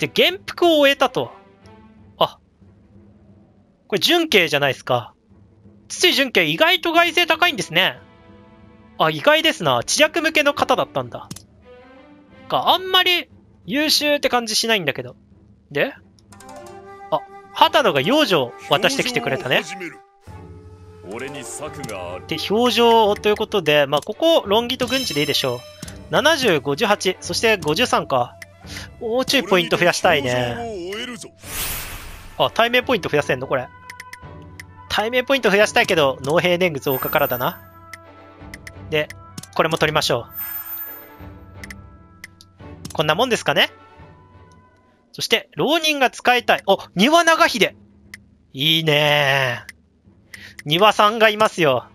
して元服を終えたと。あ。これ純慶じゃないですか。筒井純慶意外と外性高いんですね。あ、意外ですな。知略向けの方だったんだ。か、あんまり優秀って感じしないんだけど。で？あ、畑野が養生を渡してきてくれたね。俺に策があるで、表情ということで、まあ、ここ、論議と軍事でいいでしょう。70、58、そして53か。もうちょいポイント増やしたいね。あ、対面ポイント増やせんの？これ。対面ポイント増やしたいけど、農兵年貢増加からだな。で、これも取りましょう。こんなもんですかね？そして、浪人が使いたい。お、庭長秀いいね庭さんがいますよ。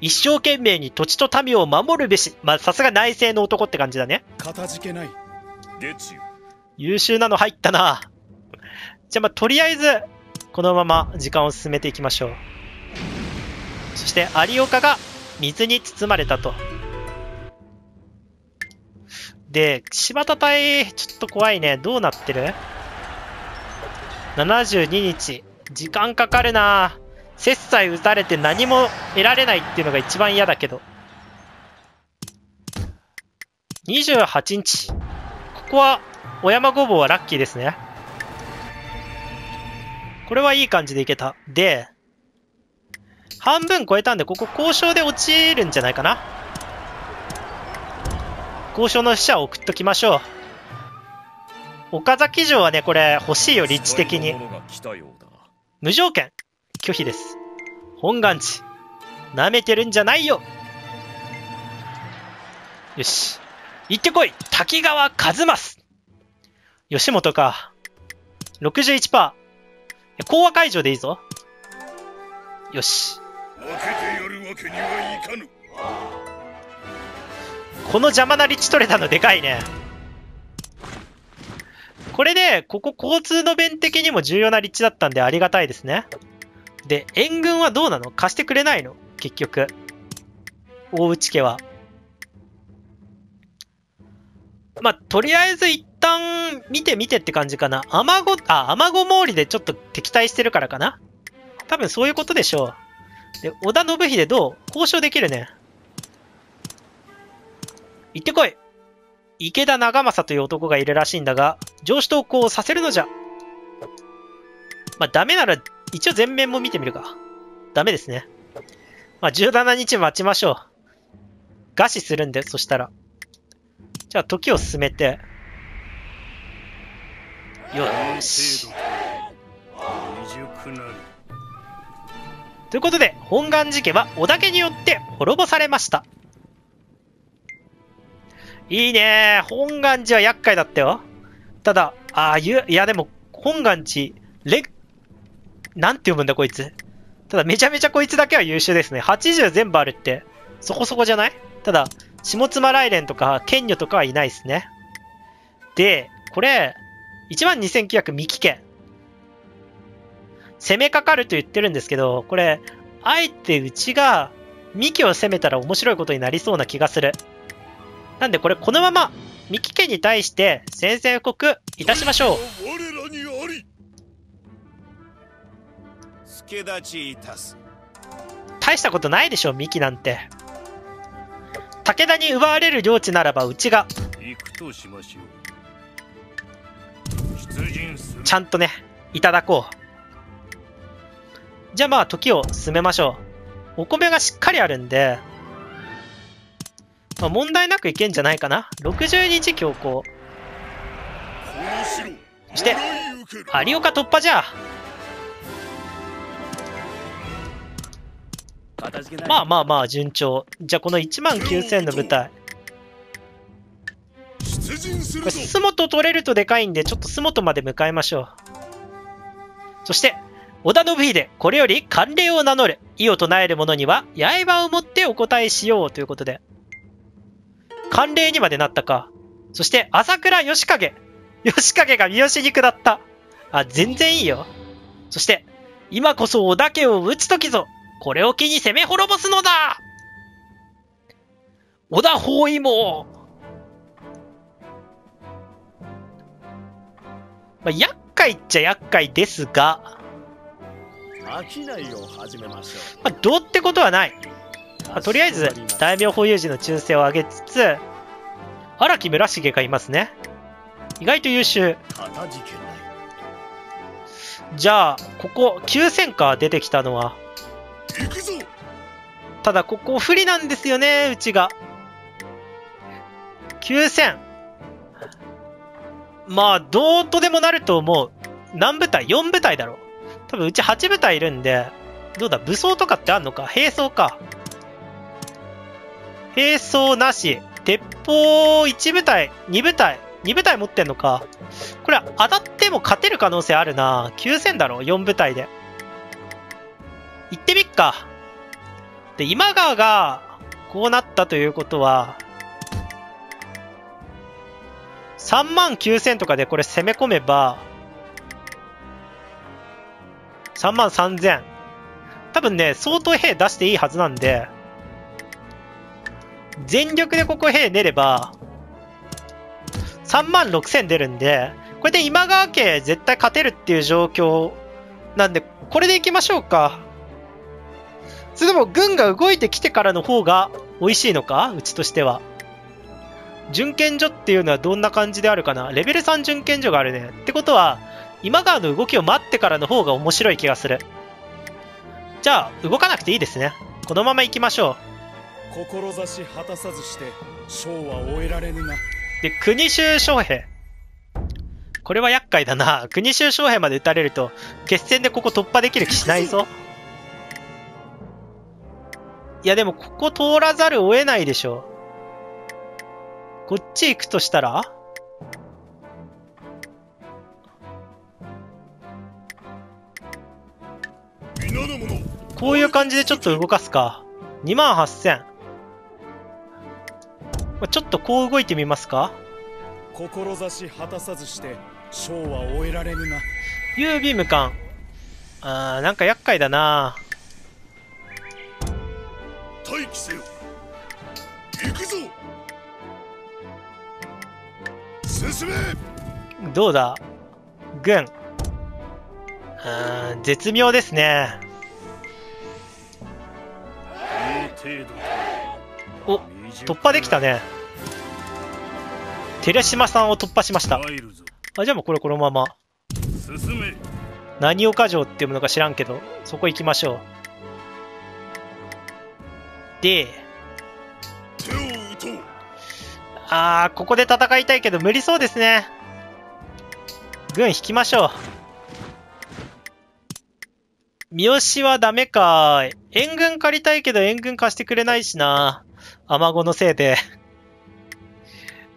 一生懸命に土地と民を守るべし。まあ、さすが内政の男って感じだね。かたじけない。優秀なの入ったな。じゃあ、まあ、とりあえず、このまま時間を進めていきましょう。そして、有岡が水に包まれたと。で、柴田隊、ちょっと怖いね。どうなってる ?72 日。時間かかるな切磋打たれて何も得られないっていうのが一番嫌だけど。28日。ここは、小山ごぼうはラッキーですね。これはいい感じでいけた。で、半分超えたんで、ここ交渉で落ちるんじゃないかな。交渉の使者を送っときましょう。岡崎城はね、これ欲しいよ、立地的に。無条件。拒否です。本願寺。舐めてるんじゃないよ。よし。行ってこい滝川一益吉本か。61%。講和会場でいいぞ。よし。この邪魔な立地取れたのでかいね。これで、ここ交通の便的にも重要な立地だったんでありがたいですね。で、援軍はどうなの？貸してくれないの？結局。大内家は。まあ、とりあえず一旦見て見てって感じかな。アマゴ、あ、アマゴ毛利でちょっと敵対してるからかな。多分そういうことでしょう。で、織田信秀どう交渉できるね。行ってこい池田長政という男がいるらしいんだが、上司投稿をさせるのじゃ。まあ、ダメなら、一応全面も見てみるか。ダメですね。まあ、17日待ちましょう。餓死するんで、そしたら。じゃあ、時を進めて。よし。ということで、本願寺家は織田家によって滅ぼされました。いいね本願寺は厄介だったよ。ただ、ああいう、いやでも、本願寺、レ、なんて読むんだこいつ。ただめちゃめちゃこいつだけは優秀ですね。80全部あるって、そこそこじゃない？ただ、下妻雷連とか、剣女とかはいないですね。で、これ、12,900未危険。攻めかかると言ってるんですけど、これ、あえてうちが、ミキを攻めたら面白いことになりそうな気がする。なんでこれこのまま、三木家に対して宣戦布告いたしましょう。大したことないでしょ、三木なんて。武田に奪われる領地ならばうちが。ちゃんとね、いただこう。じゃあまあ、時を進めましょう。お米がしっかりあるんで、まあ、問題なくいけんじゃないかな。60日強行。そして、有岡突破じゃまあまあまあ、順調。じゃあ、この1万9000の部隊。これ、洲本取れるとでかいんで、ちょっと洲本まで向かいましょう。そして、織田信秀、これより慣例を名乗る。意を唱える者には、刃を持ってお答えしようということで。慣例にまでなったか。そして、朝倉義景。義景が三好に下った。あ、全然いいよ。そして、今こそ織田家を討つ時ぞ。これを機に攻め滅ぼすのだ織田包囲網まあ、厄介っちゃ厄介ですが、商いを始めましょまあ、どうってことはない。う。まあ、とりあえず、大名保有時の忠誠を上げつつ、荒木村重がいますね。意外と優秀。じゃあ、ここ、9000か、出てきたのは。ただ、ここ不利なんですよね、うちが。9000。まあ、どうとでもなると思う。何部隊 ?4 部隊だろ。多分、うち8部隊いるんで、どうだ、武装とかってあんのか？兵装か。兵装なし。鉄砲1部隊、2部隊、2部隊持ってんのか。これ、当たっても勝てる可能性あるな。9000だろ ?4 部隊で。行ってみっか。で、今川が、こうなったということは、3万9000とかでこれ攻め込めば、3万3000。多分ね、相当兵出していいはずなんで、全力でここ兵練れば、3万6000出るんで、これで今川家絶対勝てるっていう状況なんで、これでいきましょうか。それでも軍が動いてきてからの方が美味しいのか？うちとしては。準検所っていうのはどんな感じであるかな？レベル3準検所があるね。ってことは、今川の動きを待ってからの方が面白い気がする。じゃあ、動かなくていいですね。このまま行きましょ志果たさずして章は終えられぬなう。で、国衆将兵。これは厄介だな。国衆将兵まで撃たれると、決戦でここ突破できる気しないぞ。いや、でもここ通らざるを得ないでしょ。こっち行くとしたら？こういう感じでちょっと動かすか。2万8000。まあちょっとこう動いてみますか。志果たさずして章は終えられぬな優美無冠。あー、なんか厄介だな。待機せよ行くぞ進めどうだ？軍。あー、絶妙ですね。程お、突破できたね。寺島さんを突破しました。あ、じゃあもうこれこのまま。何岡城っていうものか知らんけど、そこ行きましょう。で、あー、ここで戦いたいけど無理そうですね。軍引きましょう。三好はダメか。援軍借りたいけど援軍貸してくれないしな。雨子のせいで。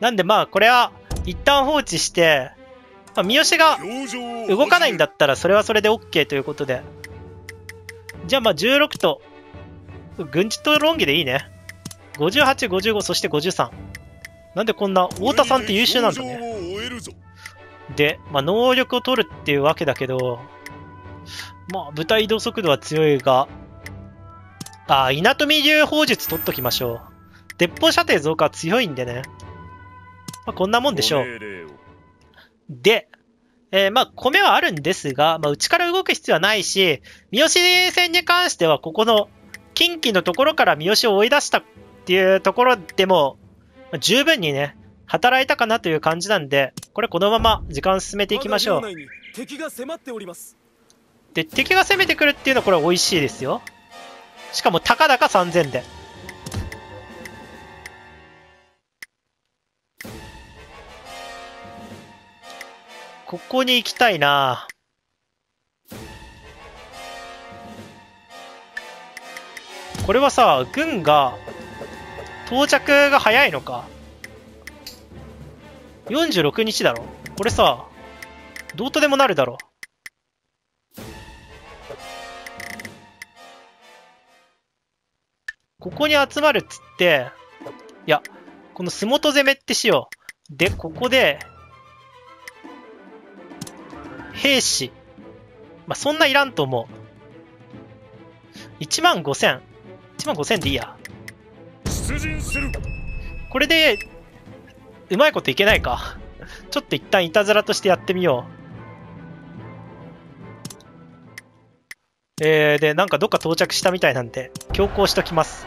なんでまあ、これは一旦放置して、まあ、三好が動かないんだったらそれはそれで OK ということで。じゃあまあ16と、軍事と論議でいいね。58、55、そして53。なんでこんな、太田さんって優秀なんだね。ねで、まあ能力を取るっていうわけだけど、まあ部隊移動速度は強いが、あ、稲富流砲術取っときましょう。鉄砲射程増加は強いんでね。まあこんなもんでしょう。で、えーまあ、米はあるんですが、まあ、内から動く必要はないし、三好戦に関しては、ここの近畿のところから三好を追い出したっていうところでも、まあ十分にね、働いたかなという感じなんで、これこのまま時間進めていきましょう。敵が迫っておりますで、敵が攻めてくるっていうのはこれ美味しいですよ。しかも、たかだか3000で。ここに行きたいなこれはさ、軍が、到着が早いのか。46日だろこれさ、どうとでもなるだろ。ここに集まるっつって、いや、この洲本攻めってしよう。で、ここで、兵士。まあ、そんないらんと思う。1万5000。1万5000でいいや。出陣するこれで、うまいこといけないか。ちょっと一旦いたずらとしてやってみよう。えー、で、なんかどっか到着したみたいなんで、強行しときます。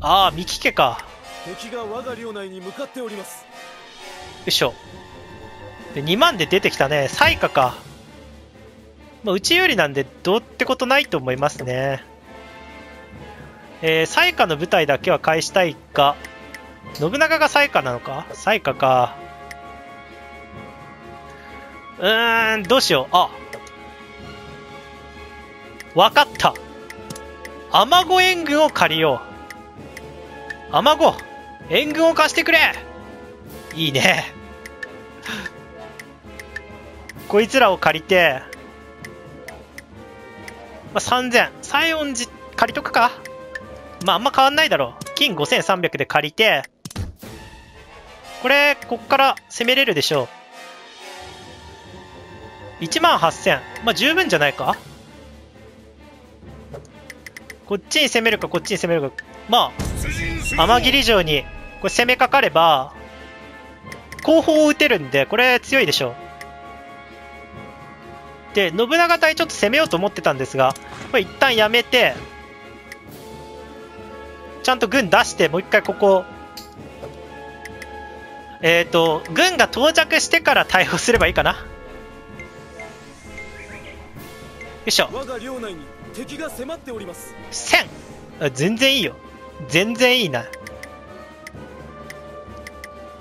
ああ、三木家か。敵が我が領内に向かっております。よいしょ。で、2万で出てきたね。彩花か。まあ、うち有利なんで、どうってことないと思いますね。えー、彩花の舞台だけは返したいが、信長が彩花なのか？彩花か。うーん、どうしよう。あ。わかった。アマゴ援軍を借りよう。アマゴ、援軍を貸してくれいいね。こいつらを借りて、あ、3000。西園寺借りとくかまあ、あんま変わんないだろう。金5300で借りて、これ、こっから攻めれるでしょう。18000。まあ、十分じゃないかこっちに攻めるか、こっちに攻めるか。まあ、天霧城に、これ攻めかかれば、後方を撃てるんで、これ強いでしょう。で、信長隊ちょっと攻めようと思ってたんですが、これ一旦やめて、ちゃんと軍出して、もう一回ここ、えっ、ー、と、軍が到着してから対応すればいいかな。よいしょ。我が領内に敵が迫っております1000あ全然いいよ。全然いいな。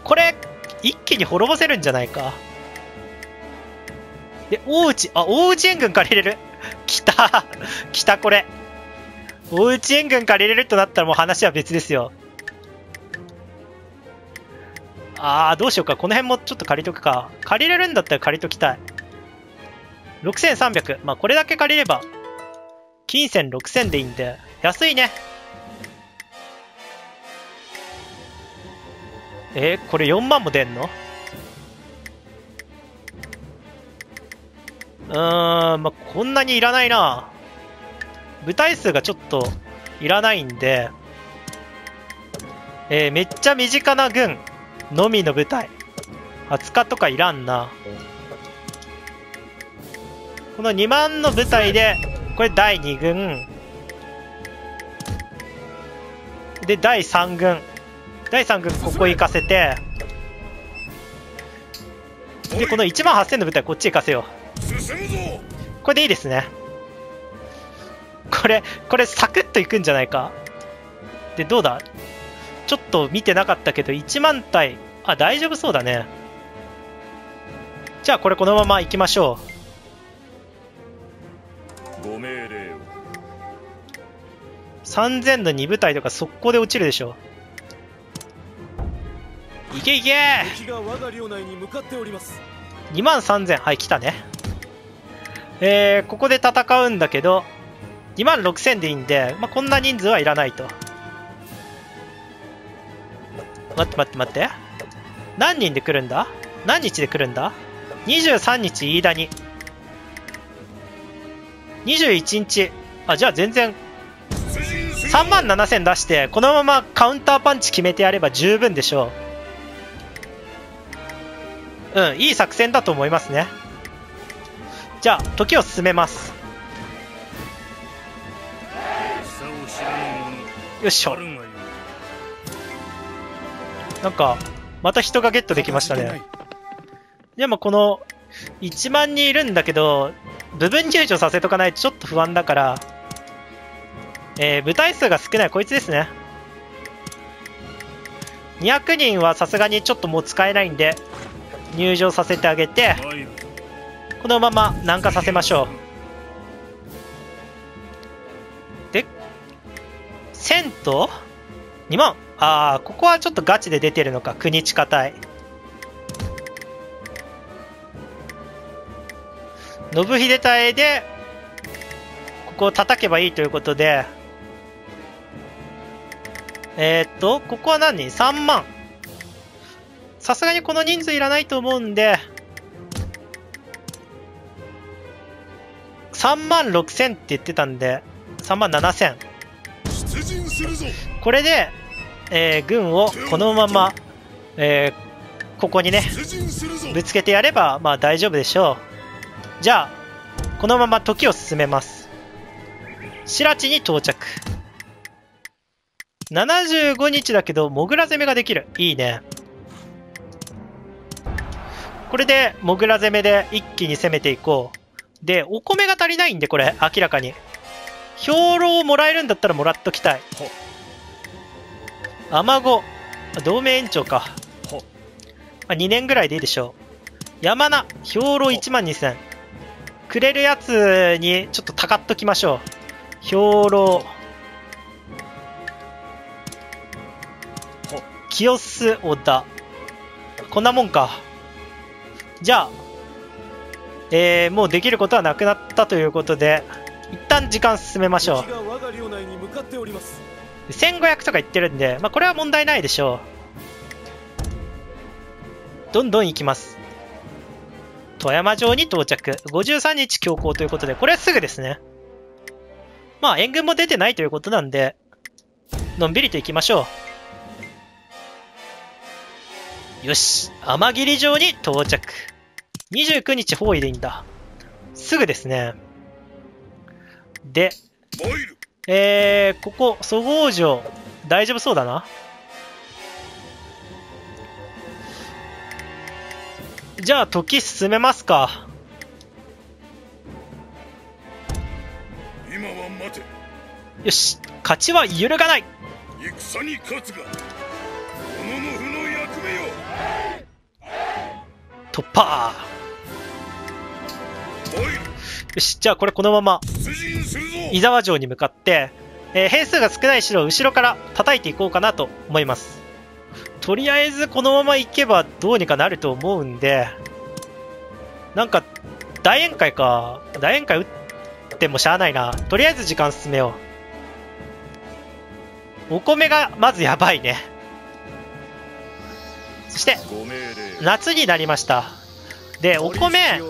これ、一気に滅ぼせるんじゃないか。で、大内、あ、大内援軍借りれる？来た。来た、これ。大内援軍借りれるとなったらもう話は別ですよ。あー、どうしようか。この辺もちょっと借りとくか。借りれるんだったら借りときたい。6300。まあ、これだけ借りれば、金銭6000でいいんで、安いね。えー、これ4万も出んの？ーん、まあ、こんなにいらないな。部隊数がちょっといらないんで、えー、めっちゃ身近な軍のみの部隊。20日とかいらんな。この2万の部隊で、これ第2軍。で、第3軍。第3軍ここ行かせて、で、この1万8000の部隊こっち行かせよう。これでいいですね。これ、これサクッといくんじゃないか。で、どうだ？ちょっと見てなかったけど、1万体。あ、大丈夫そうだね。じゃあこれこのまま行きましょご命令をう。3000の2部隊とか速攻で落ちるでしょ。いけいけ敵が我が領内に向かっております2万3000。はい、来たね。えー、ここで戦うんだけど、2万6000でいいんで、まあ、こんな人数はいらないと。待って待って待って。何人で来るんだ？何日で来るんだ ?23 日飯田に。21日。あ、じゃあ全然、3万7000出して、このままカウンターパンチ決めてやれば十分でしょう。うん、いい作戦だと思いますね。じゃあ、時を進めます。よいしょ。なんか、また人がゲットできましたね。でもこの、1万人いるんだけど、部分入場させとかないとちょっと不安だから、えー、部隊数が少ないこいつですね。200人はさすがにちょっともう使えないんで、入場させてあげて、このまま南下させましょう。で、1000と2万ああ、ここはちょっとガチで出てるのか、国地下隊。信秀隊で、ここを叩けばいいということで、えー、っと、ここは何？人 ?3 万。さすがにこの人数いらないと思うんで、3万6千って言ってたんで、3万7千。これで、えー、軍をこのまま、えー、ここにね、ぶつけてやれば、まあ大丈夫でしょじゃあ、このまま時を進めます。白地に到着。75日だけど、モグラ攻めができる。いいね。これで、モグラ攻めで一気に攻めていこう。で、お米が足りないんで、これ、明らかに。兵糧をもらえるんだったらもらっときたい。アマゴ。同盟延長か。ほまあ、2年ぐらいでいいでしょう。山名。兵糧1万2000。くれるやつにちょっとたかっときましょう。兵糧。清須小田。こんなもんか。じゃあ、えー、もうできることはなくなったということで、一旦時間進めましょう。敵が我が領内に向かっております1500とか言ってるんで、まあ、これは問題ないでしょう。どんどん行きます。富山城に到着。53日強行ということで、これはすぐですね。まあ、援軍も出てないということなんで、のんびりと行きましょう。よし。天霧城に到着。29日包囲でいいんだ。すぐですね。で、えー、ここ、そごう城、大丈夫そうだな？じゃあ、時進めますか。今は待てよし、勝ちは揺るがない戦に勝つが己の負の役目よ突破よし、じゃあこれこのまま、伊沢城に向かって、えー兵数が少ない城を後ろから叩いていこうかなと思います。とりあえずこのまま行けばどうにかなると思うんで、なんか、大宴会か。大宴会打ってもしゃあないな。とりあえず時間進めよう。お米がまずやばいね。そして、夏になりました。で、お米、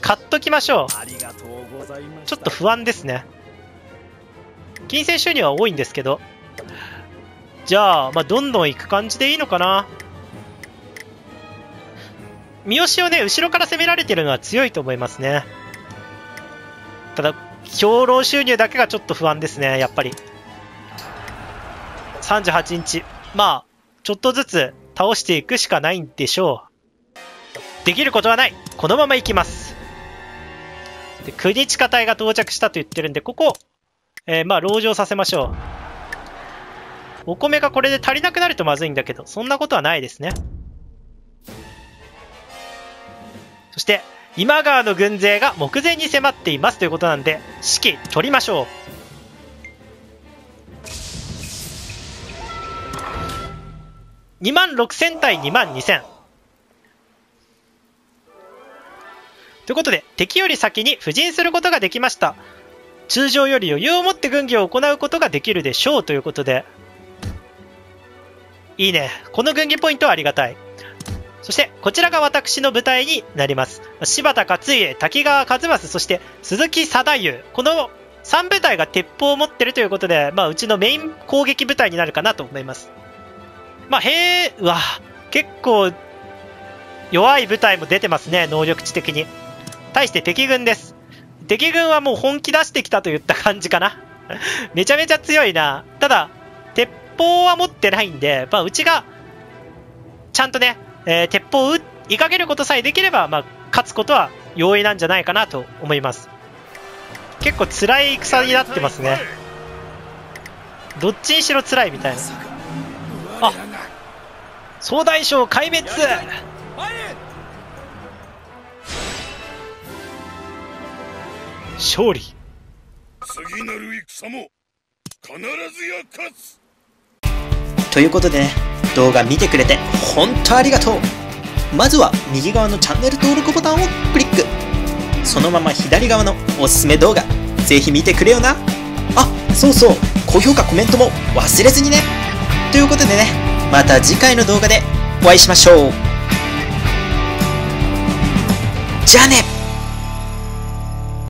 買っときましょう。ありがとうございまちょっと不安ですね。金銭収入は多いんですけど。じゃあ、まあ、どんどん行く感じでいいのかな。三好をね、後ろから攻められてるのは強いと思いますね。ただ、兵糧収入だけがちょっと不安ですね、やっぱり。38日。まあ、ちょっとずつ倒していくしかないんでしょう。できることはない。このまま行きます。で、国地下隊が到着したと言ってるんで、ここ、えーまあ、籠城させましょう。お米がこれで足りなくなるとまずいんだけど、そんなことはないですね。そして、今川の軍勢が目前に迫っていますということなんで、指揮取りましょう。2万6000対2万2000。ということで、敵より先に布陣することができました。通常より余裕を持って軍議を行うことができるでしょうということで、いいね。この軍議ポイントはありがたい。そして、こちらが私の部隊になります。柴田勝家、滝川一益、そして鈴木貞優。この3部隊が鉄砲を持ってるということで、まあ、うちのメイン攻撃部隊になるかなと思います。まあ、へえ、うわ、結構、弱い部隊も出てますね、能力値的に。対して敵軍です。敵軍はもう本気出してきたといった感じかな。めちゃめちゃ強いな。ただ、鉄砲は持ってないんで、まあ、うちが、ちゃんとね、えー鉄砲を撃いかけることさえできれば、まあ、勝つことは容易なんじゃないかなと思います。結構辛い戦になってますね。どっちにしろ辛いみたいな。あ総大将壊滅勝利。次なる戦も必ずや勝つ。ということでね、動画見てくれて本当ありがとう。まずは右側のチャンネル登録ボタンをクリック。そのまま左側のおすすめ動画ぜひ見てくれよな。あそうそう。高評価コメントも忘れずにね。ということでねまた次回の動画でお会いしましょう。じゃあね